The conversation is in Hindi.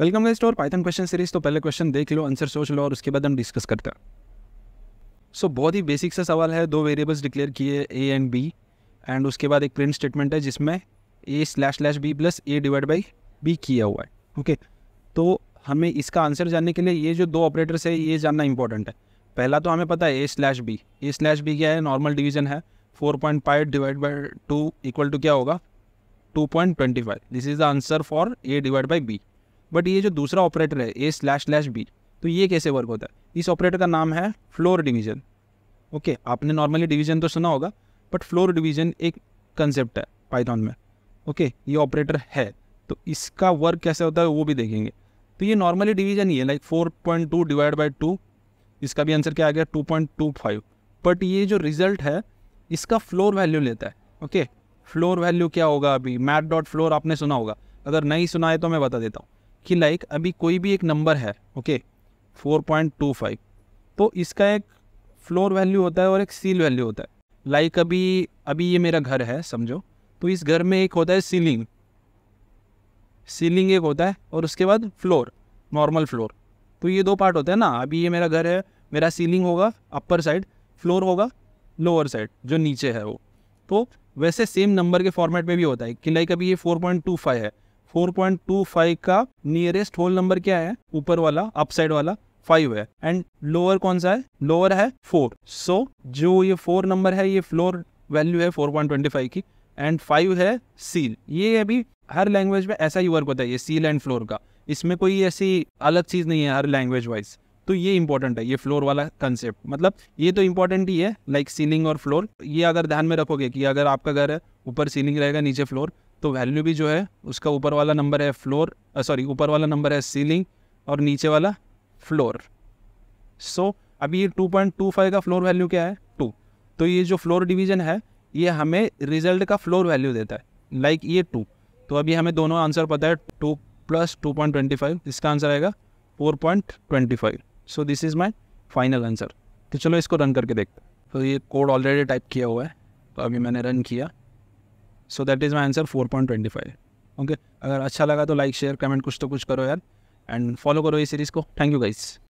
Welcome guys to Python question series तो पहले क्वेश्चन देख लो आंसर सोच लो और उसके बाद हम डिस्कस करते हैं। सो so, बहुत ही बेसिक सा सवाल है। दो वेरिएबल्स डिक्लेयर किए ए एंड बी एंड उसके बाद एक प्रिंट स्टेटमेंट है जिसमें A slash slash B plus A divide by B किया हुआ है। Okay okay? तो हमें इसका आंसर जानने के लिए ये जो दो ऑपरेटर्स है ये जानना इंपॉर्टेंट है। पहला तो हमें पता है A slash B A slash B क्या है? नॉर्मल डिवीज़न है। Four point five divide by two equal to क्या होगा? Two point twenty five this is the answer for A divide by B but ये जो दूसरा ऑपरेटर है ए स्लैश स्लैश बी तो ये कैसे वर्क होता है? इस ऑपरेटर का नाम है फ्लोर डिवीज़न ओके आपने नॉर्मली डिवीज़न तो सुना होगा बट फ्लोर डिवीज़न एक कंसेप्ट है पाइथन में. ओके ये ऑपरेटर है तो इसका वर्क कैसे होता है वो भी देखेंगे. तो ये नॉर्मली डिवीज़न ही है like four point two divide by two इसका भी आंसर क्या आ गया? Two point two five but ये जो रिज़ल्ट है, इसका फ्लोर वैल्यू लेता है. ओके फ्लोर वैल्यू क्या होगा अभी? मैट डॉट फ्लोर आपने सुना होगा. अगर नहीं सुना है तो मैं बता देता हूँ. कि लाइक अभी कोई भी एक नंबर है okay four point two five तो इसका एक फ्लोर वैल्यू होता है और एक सील वैल्यू होता है। लाइक अभी अभी ये मेरा घर है, समझो? तो इस घर में एक होता है सीलिंग सीलिंग एक होता है और उसके बाद फ्लोर नॉर्मल फ्लोर तो ये दो पार्ट होते हैं ना। अभी ये मेरा घर है, मेरा सीलिंग होगा अपर साइड फ्लोर होगा लोअर साइड जो नीचे है वो। तो वैसे सेम नंबर के फॉर्मेट में भी होता है कि लाइक अभी ये 4.25 है। 4.25 का नियरेस्ट होल नंबर क्या है? ऊपर वाला अप साइड वाला फाइव है। एंड लोअर कौन सा है? लोअर है फोर सो so, जो ये फोर नंबर है ये फ्लोर वैल्यू है 4.25 की। एंड फाइव है सील ये अभी हर लैंग्वेज में ऐसा ही वर्क होता है ये सील एंड फ्लोर का। इसमें कोई ऐसी अलग चीज़ नहीं है हर लैंग्वेज वाइज तो ये इंपॉर्टेंट है ये फ्लोर वाला कंसेप्ट मतलब ये तो इंपॉर्टेंट ही है लाइक सीलिंग और फ्लोर ये अगर ध्यान में रखोगे कि अगर आपका घर है ऊपर सीलिंग रहेगा नीचे फ्लोर तो वैल्यू भी जो है उसका ऊपर वाला नंबर है फ्लोर सॉरी ऊपर वाला नंबर है सीलिंग और नीचे वाला फ्लोर सो so, अभी ये 2.25 का फ्लोर वैल्यू क्या है? टू तो ये जो फ्लोर डिवीज़न है ये हमें रिज़ल्ट का फ्लोर वैल्यू देता है लाइक like ये टू तो अभी हमें दोनों आंसर पता है two plus two point twenty five इसका आंसर आएगा four point twenty five so this is my final answer तो चलो इसको रन करके देखते तो ये कोड ऑलरेडी टाइप किया हुआ है तो अभी मैंने रन किया। So that is my answer four point twenty five okay अगर अच्छा लगा तो लाइक शेयर कमेंट कुछ तो कुछ करो यार. एंड फॉलो करो ये सीरीज़ को. Thank you guys